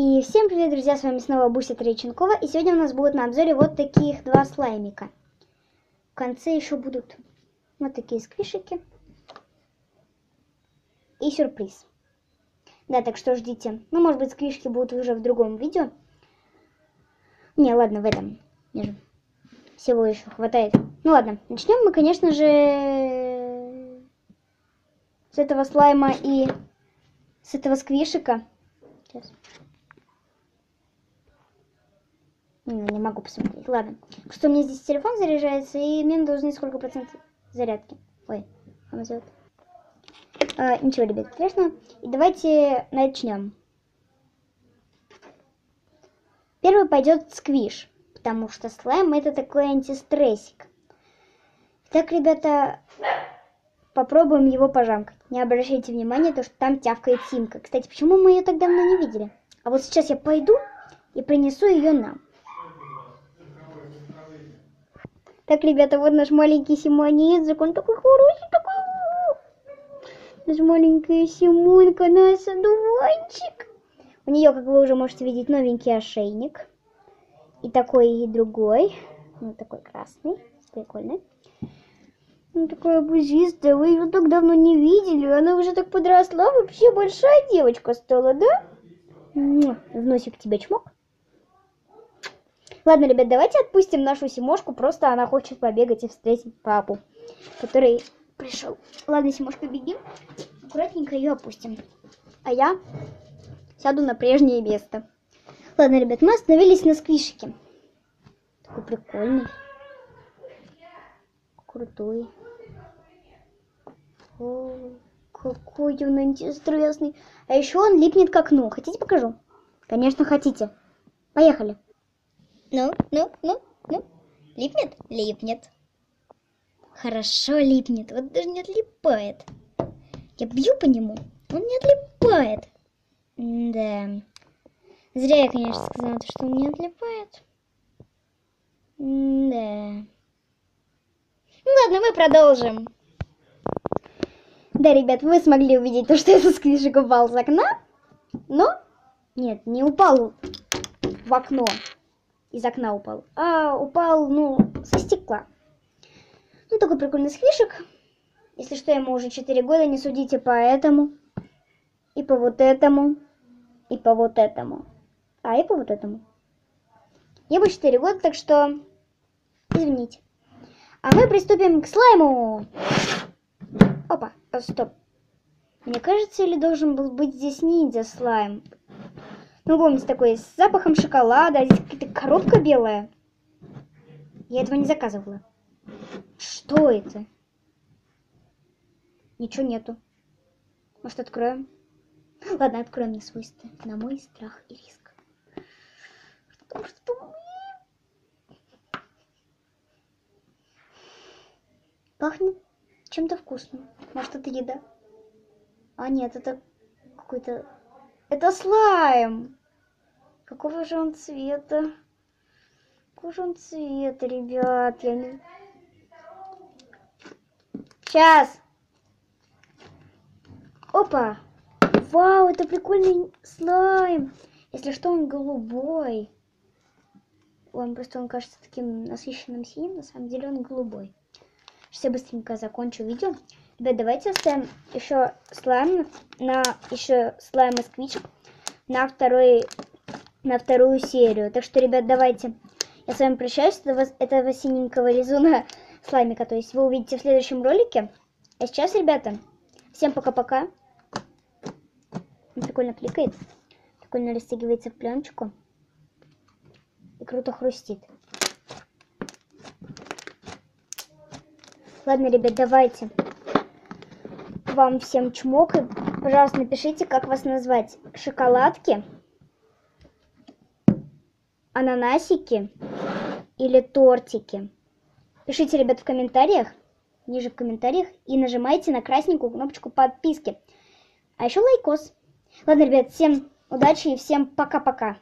И всем привет, друзья, с вами снова Буся Треченкова, и сегодня у нас будут на обзоре вот таких два слаймика. В конце еще будут вот такие сквишики и сюрприз. Да, так что ждите. Ну, может быть, сквишки будут уже в другом видео. Не, ладно, в этом. Всего еще хватает. Ну ладно, начнем мы, конечно же, с этого слайма и с этого сквишика. Сейчас. Не, не могу посмотреть. Ладно. Что у меня здесь телефон заряжается, и мне нужно узнать, сколько процентов зарядки. Ой, он идет. А, ничего, ребят, страшного. И давайте начнем. Первый пойдет сквиш, потому что слайм это такой антистрессик. Так, ребята, попробуем его пожамкать. Не обращайте внимания, то что там тявкает Симка. Кстати, почему мы ее так давно не видели? А вот сейчас я пойду и принесу ее нам. Так, ребята, вот наш маленький Симонезик. Он такой хороший, такой... Наш маленькая Симонка, наш одуванчик. У нее, как вы уже можете видеть, новенький ошейник. И такой, и другой. Ну, такой красный. Прикольный. Ну, такая бузистая. Вы ее так давно не видели. Она уже так подросла. Вообще большая девочка стала, да? В носик тебе чмок. Ладно, ребят, давайте отпустим нашу Симошку. Просто она хочет побегать и встретить папу, который пришел. Ладно, Симошка, беги. Аккуратненько ее опустим. А я сяду на прежнее место. Ладно, ребят, мы остановились на сквишике. Такой прикольный. Крутой. О, какой он антистрессный. А еще он липнет к окну. Хотите покажу? Конечно, хотите. Поехали. Ну, ну, ну, ну. Липнет? Липнет. Хорошо липнет. Вот даже не отлипает. Я бью по нему. Он не отлипает. Да. Зря я, конечно, сказала, что он не отлипает. Да. Ну ладно, мы продолжим. Да, ребят, вы смогли увидеть то, что этот сквишек упал с окна. Но, нет, не упал в окно из окна упал, а упал, ну, со стекла. Ну, такой прикольный сквишек. Если что, ему уже 4 года, не судите по этому, и по вот этому, и по вот этому, а и по вот этому. Ему 4 года, так что извините. А мы приступим к слайму. Опа, стоп. Мне кажется, или должен был быть здесь ниндзя слайм? Ну, помните, такой с запахом шоколада. Здесь какая-то коробка белая. Я этого не заказывала. Что это? Ничего нету. Может, откроем? Ладно, откроем на свой на мой страх и риск. Что, что Пахнет чем-то вкусным. Может, это еда? А, нет, это какой-то... Это слайм! Какого же он цвета? Он цвета, ребят? Я не... Сейчас! Опа! Вау, это прикольный слайм! Если что, он голубой. Он просто, он кажется таким насыщенным синим, на самом деле он голубой. Сейчас я быстренько закончу видео. Ребят, давайте оставим еще слайм на еще слайм из квичек на второй на вторую серию. Так что, ребят, давайте. Я с вами прощаюсь. Этого, этого синенького резуна слаймика. То есть вы увидите в следующем ролике. А сейчас, ребята, всем пока-пока. Прикольно кликает. Прикольно растягивается в пленочку. И круто хрустит. Ладно, ребят, давайте. Вам всем чмок. И, пожалуйста, напишите, как вас назвать. Шоколадки ананасики или тортики? Пишите, ребят, в комментариях, ниже в комментариях, и нажимайте на красненькую кнопочку подписки. А еще лайкос. Ладно, ребят, всем удачи и всем пока-пока.